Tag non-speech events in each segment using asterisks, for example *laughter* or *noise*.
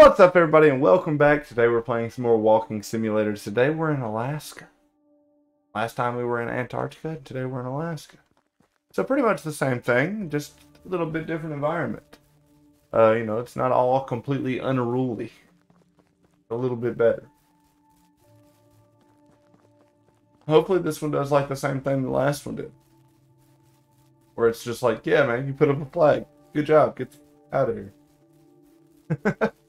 What's up, everybody, and welcome back. Today we're playing some more walking simulators. Today we're in Alaska. Last time we were in Antarctica, today we're in Alaska. So pretty much the same thing, just a little bit different environment. Uh, you know, it's not all completely unruly. A little bit better. Hopefully this one does like the same thing the last one did. Where it's just like, yeah, man, you put up a flag. Good job. Get out of here. *laughs*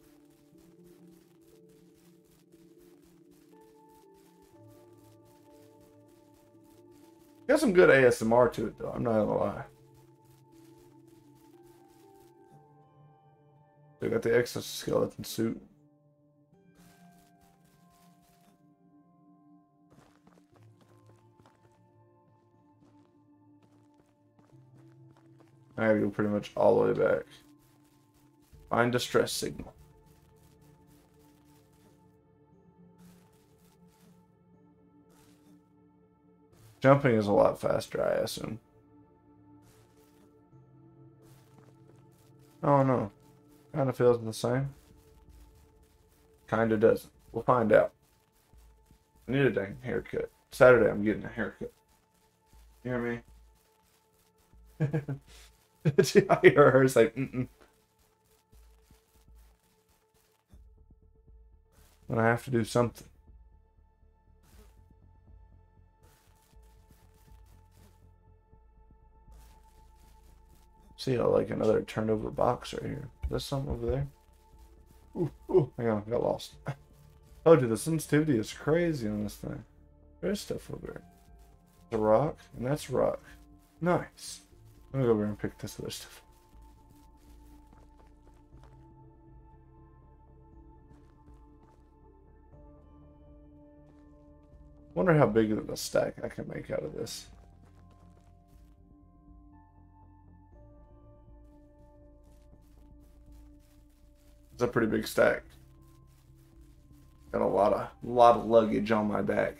Got some good ASMR to it, though. I'm not gonna lie. They got the exoskeleton suit. I gotta go pretty much all the way back. Find distress signal. Jumping is a lot faster, I assume. Oh no. Kinda feels the same. Kinda doesn't. We'll find out. I need a dang haircut. Saturday I'm getting a haircut. You hear me? *laughs* I hear her say, mm-mm. But I have to do something. See, I like another turned over box right here. There's something over there. Ooh, ooh, hang on, I got lost. *laughs* oh, dude, the sensitivity is crazy on this thing. There's stuff over there. The rock, and that's rock. Nice. I'm gonna go over and pick this other stuff. Wonder how big of a stack I can make out of this. It's a pretty big stack. Got a lot of lot of luggage on my back.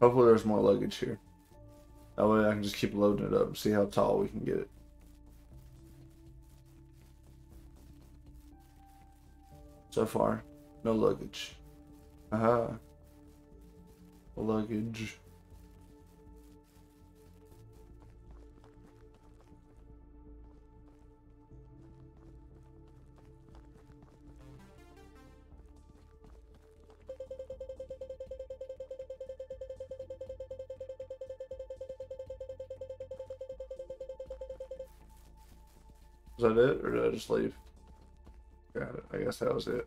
Hopefully there's more luggage here. That way I can just keep loading it up and see how tall we can get it. So far, no luggage. Aha. Luggage. Was that it, or did I just leave? Got it. I guess that was it.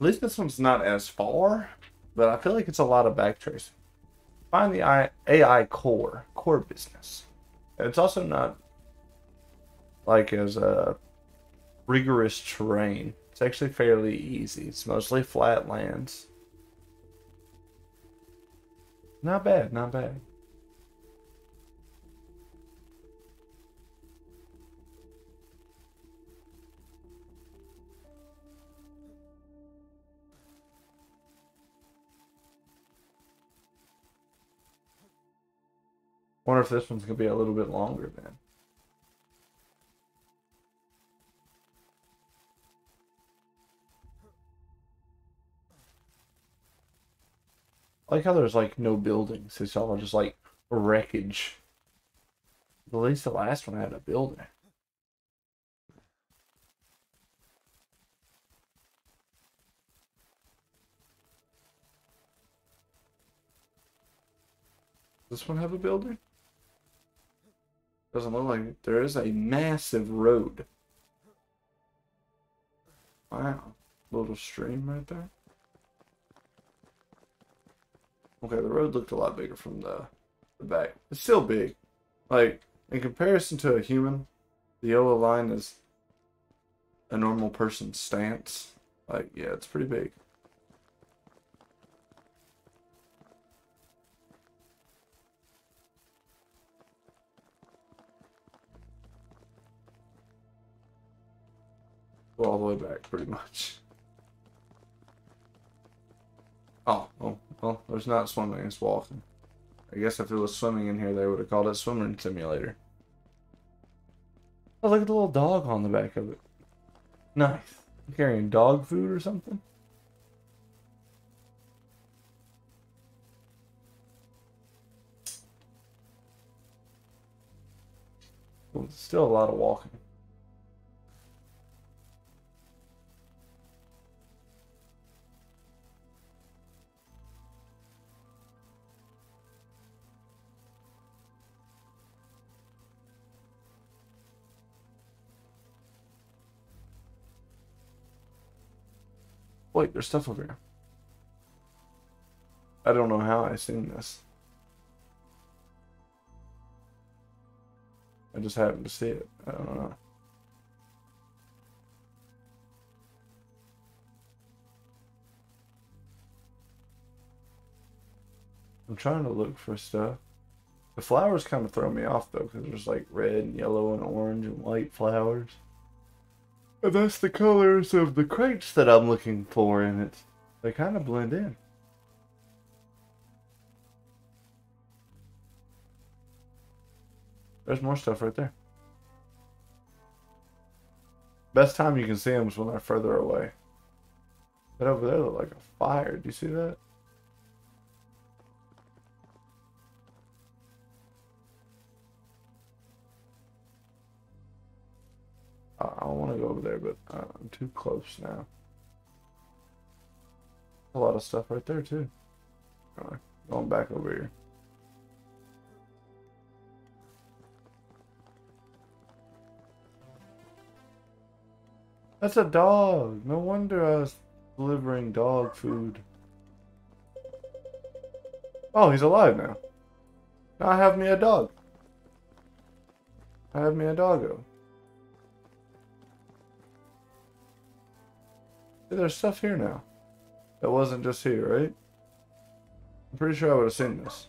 At least this one's not as far, but I feel like it's a lot of backtracing. Find the AI core, core business. It's also not like as a rigorous terrain. It's actually fairly easy. It's mostly flat lands. Not bad, not bad. I wonder if this one's gonna be a little bit longer then. I like how there's like no buildings. It's all just like wreckage. At least the last one had a building. Does this one have a building? Doesn't look like it. there is a massive road. Wow. Little stream right there. Okay, the road looked a lot bigger from the, the back. It's still big. Like, in comparison to a human, the yellow line is a normal person's stance. Like, yeah, it's pretty big. All the way back, pretty much. Oh, oh, well, there's not swimming, it's walking. I guess if it was swimming in here, they would have called it swimming simulator. Oh, look at the little dog on the back of it. Nice. Carrying dog food or something? Well, still a lot of walking. Wait, there's stuff over here. I don't know how I seen this. I just happened to see it. I don't know. I'm trying to look for stuff. The flowers kind of throw me off though, because there's like red and yellow and orange and white flowers. And that's the colors of the crates that I'm looking for, and it's they kind of blend in. There's more stuff right there. Best time you can see them is when they're further away. But over there look like a fire. Do you see that? I want to go over there, but uh, I'm too close now. A lot of stuff right there, too. Right, going back over here. That's a dog. No wonder I was delivering dog food. Oh, he's alive now. Now I have me a dog. I have me a doggo. There's stuff here now. That wasn't just here, right? I'm pretty sure I would have seen this.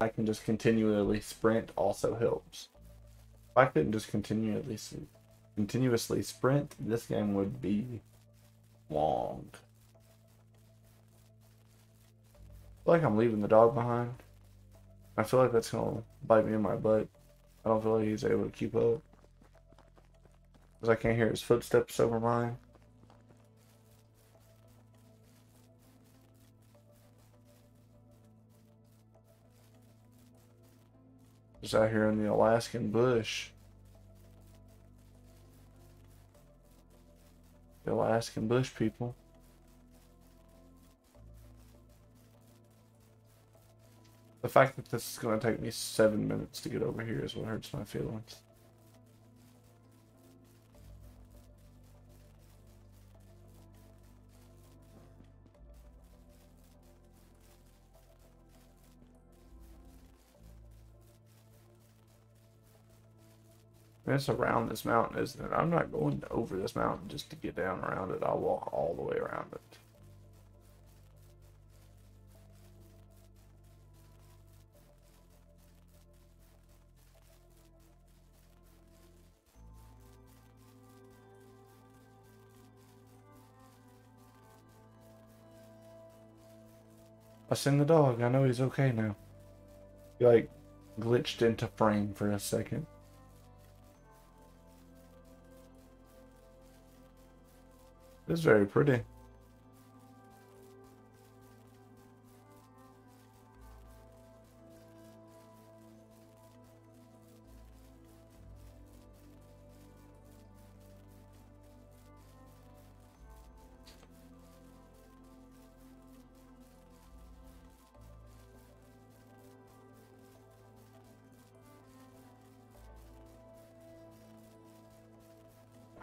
I can just continually sprint also helps. If I couldn't just continually continuously sprint, this game would be long. Feel like I'm leaving the dog behind. I feel like that's gonna bite me in my butt. I don't feel like he's able to keep up. Because I can't hear his footsteps over mine. Just out here in the Alaskan bush. The Alaskan bush people. The fact that this is going to take me seven minutes to get over here is what hurts my feelings. It's around this mountain, isn't it? I'm not going over this mountain just to get down around it. I'll walk all the way around it. I seen the dog. I know he's okay now. He like glitched into frame for a second. It's very pretty.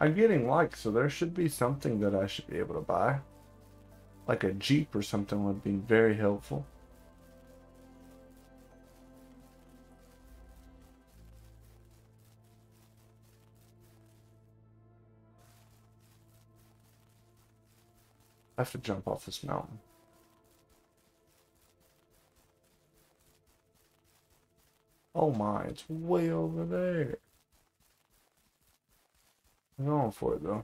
I'm getting likes, so there should be something that I should be able to buy. Like a Jeep or something would be very helpful. I have to jump off this mountain. Oh my, it's way over there. I'm going for it though.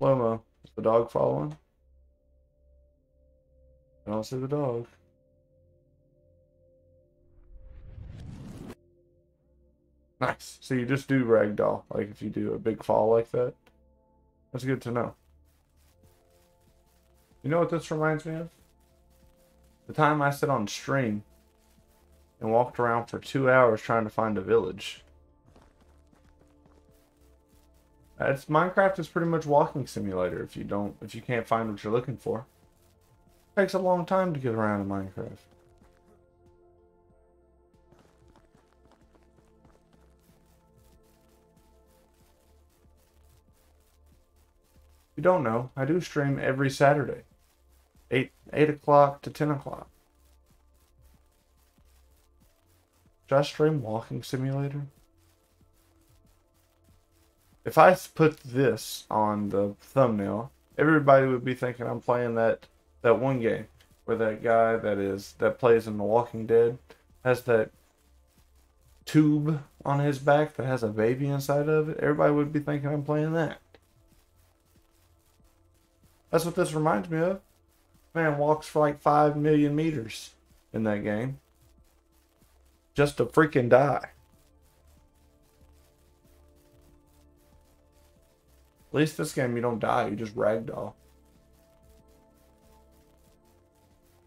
Lomo, is the dog following? I don't see the dog. Nice. So you just do ragdoll, like if you do a big fall like that. That's good to know. You know what this reminds me of? The time I sat on stream and walked around for two hours trying to find a village. That's Minecraft is pretty much walking simulator if you don't if you can't find what you're looking for. It takes a long time to get around in Minecraft. If you don't know, I do stream every Saturday. 8 8 o'clock to 10 o'clock. Just stream Walking Simulator? If I put this on the thumbnail, everybody would be thinking I'm playing that that one game where that guy that is that plays in The Walking Dead has that tube on his back that has a baby inside of it. Everybody would be thinking I'm playing that. That's what this reminds me of. Man walks for like 5 million meters in that game. Just to freaking die. At least this game you don't die, you just ragdoll.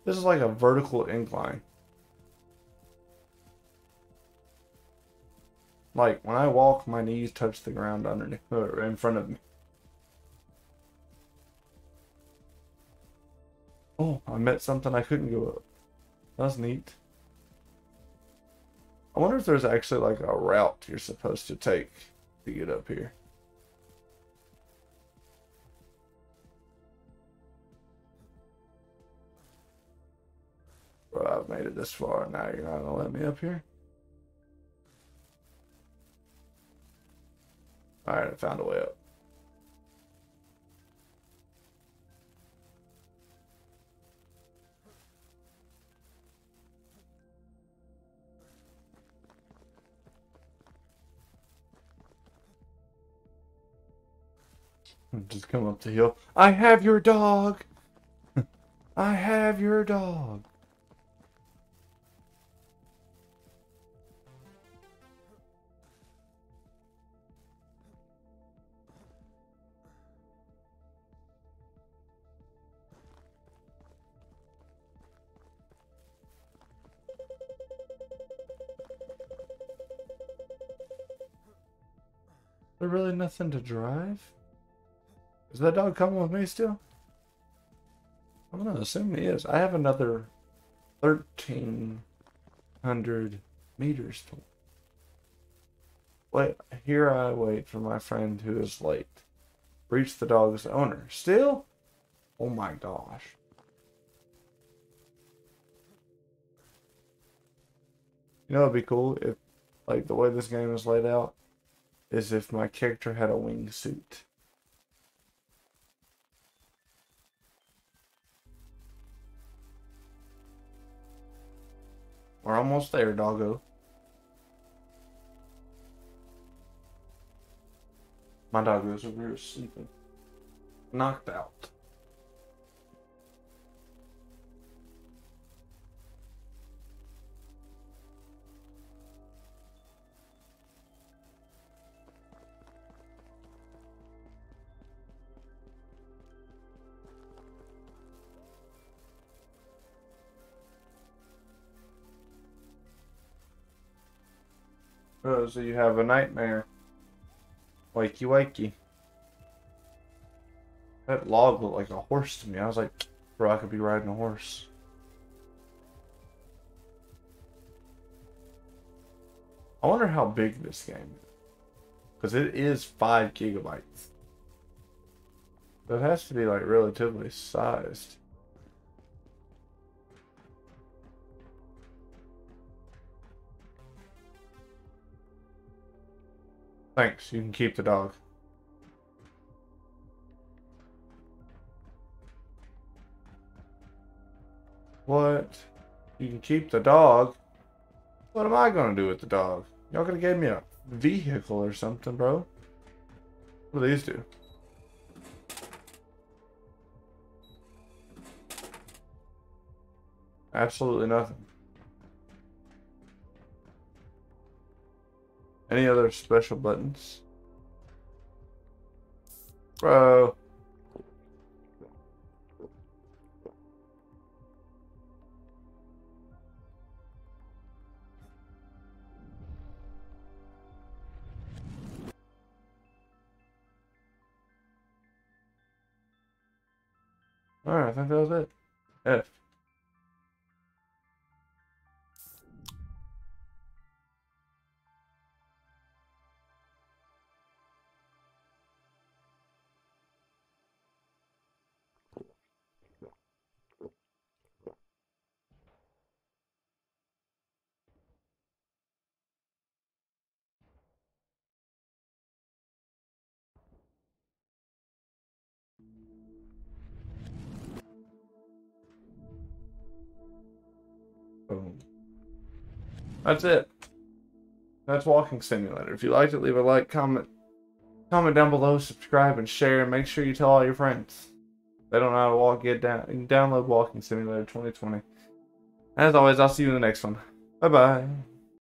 This is like a vertical incline. Like when I walk, my knees touch the ground underneath or in front of me. Oh, I met something I couldn't go up. That's neat. I wonder if there's actually like a route you're supposed to take to get up here. Bro, I've made it this far. Now you're not gonna let me up here. Alright, I found a way up. Just come up the hill. I have your dog. I have your dog. There really nothing to drive? Is that dog coming with me still? I'm gonna assume he is. I have another 1,300 meters to wait. Here I wait for my friend who is late. Reach the dog's owner. Still? Oh my gosh. You know, it'd be cool if, like, the way this game is laid out is if my character had a wingsuit. Almost there, doggo. My doggo's over here sleeping. Knocked out. Oh, so you have a nightmare. Wakey wakey. That log looked like a horse to me. I was like, bro, I could be riding a horse. I wonder how big this game is. Because it is 5 gigabytes. That has to be like relatively sized. Thanks, you can keep the dog. What? You can keep the dog? What am I gonna do with the dog? Y'all gonna give me a vehicle or something, bro? What do these do? Absolutely nothing. Any other special buttons? Uh, Bro. Alright, I think that was it. F. That's it. That's Walking Simulator. If you liked it, leave a like, comment, comment down below, subscribe, and share. And make sure you tell all your friends. They don't know how to walk. Get down. Download Walking Simulator 2020. As always, I'll see you in the next one. Bye bye.